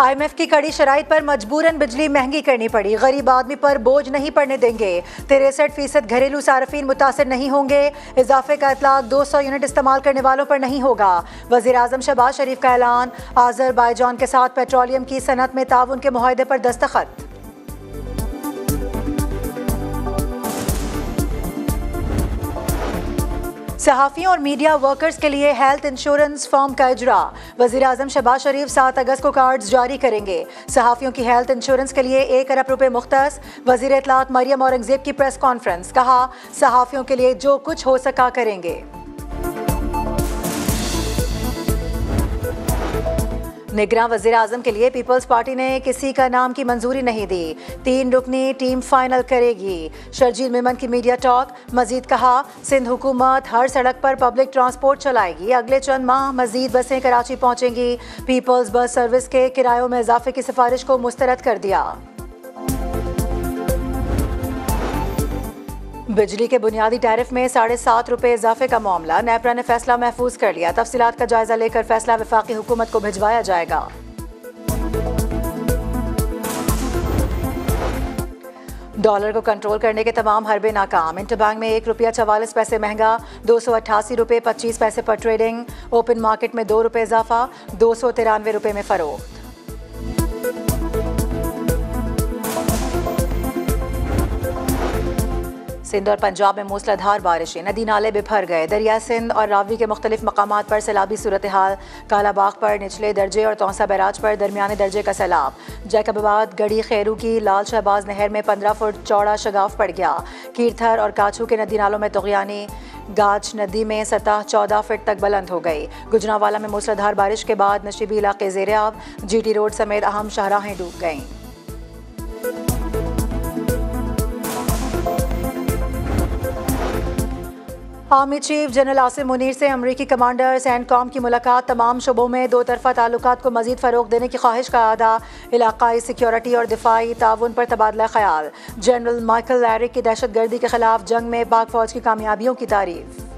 I am F की कड़ी शराइ पर मजबूरन बिजली महँगी करनी पड़ी। गरीब आदमी पर बोझ नहीं पड़ने देंगे। तिरसठ फ़ीसद घरेलू सार्फिन मुतासर नहीं होंगे। इजाफे का इतलाक दो सौ यूनिट इस्तेमाल करने वालों पर नहीं होगा। वजी अजम शहबाज शरीफ का ऐलान। आजरबाईजान के साथ पेट्रोलियम की सनत में ताउन के माहे पर दस्तखत। सहाफ़ियों और मीडिया वर्कर्स के लिए हेल्थ इंश्योरेंस फॉर्म का इजरा। वजी अजम शहबाज शरीफ सात अगस्त को कार्ड जारी करेंगे। सहाफ़ियों की हेल्थ इंश्योरेंस के लिए एक अरब रुपये मुख्त वज़ीर इतलात मरियम औरंगज़ेब की प्रेस कॉन्फ्रेंस, कहा, सहाफ़ियों के लिए जो कुछ हो सका करेंगे। निगरान वज़ीर आज़म के लिए पीपल्स पार्टी ने किसी का नाम की मंजूरी नहीं दी। तीन रुकनी टीम फाइनल करेगी। शर्जील मेमन की मीडिया टॉक, मजीद कहा, सिंध हुकूमत हर सड़क पर पब्लिक ट्रांसपोर्ट चलाएगी। अगले चंद माह मजीद बसें कराची पहुंचेंगी। पीपल्स बस सर्विस के किरायों में इजाफे की सिफारिश को मुस्तरद कर दिया। बिजली के बुनियादी टैरिफ में साढ़े सात रुपये इजाफे का मामला। नेपरा ने फैसला महफूज कर लिया। तफसीत का जायजा लेकर फैसला विफाकी हुकूमत को भिजवाया जाएगा। डॉलर को कंट्रोल करने के तमाम हरबे नाकाम। इंटरबैंक में एक रुपया चवालीस पैसे महँगा, दो सौ अट्ठासी रुपये पच्चीस पैसे पर ट्रेडिंग। ओपन मार्केट में दो रुपये इजाफा, दो सौ तिरानवे रुपये में फरोख्त सिंध और पंजाब में मूसलाधार बारिशें। नदी नाले बिफर गए। दरिया सिंध और रावी के मुख्तलिफ़ मकाम पर सैलाबी सूरत हाल कालाबाग पर निचले दर्जे और तोसा बैराज पर दरमियाने दर्जे का सैलाब। जैकबाबाद, गढ़ी, खैरू की लाल शहबाज नहर में पंद्रह फुट चौड़ा शगाफ पड़ गया। कीर्थर और काछू के नदी नालों में तुगयानी गाज नदी में सतह चौदह फिट तक बुलंद हो गई। गुजरावाला में मूसलाधार बारिश के बाद नशीबी इलाके जेर आब। जी टी रोड समेत अहम शाहराहें डूब गईं। Army chief general Asim Munir से अमरीकी कमांडर सैन कॉम की मुलाकात। तमाम शोबों में दो तरफा ताल्लुक को मजीद फ़रोग देने की ख्वाहिश का अदा इलाकई सिक्योरिटी और दिफाई ताउन पर तबादला ख्याल। जनरल माइकल लैरिक की दहशत गर्दी के खिलाफ जंग में पाक फौज की कामयाबियों की तारीफ़।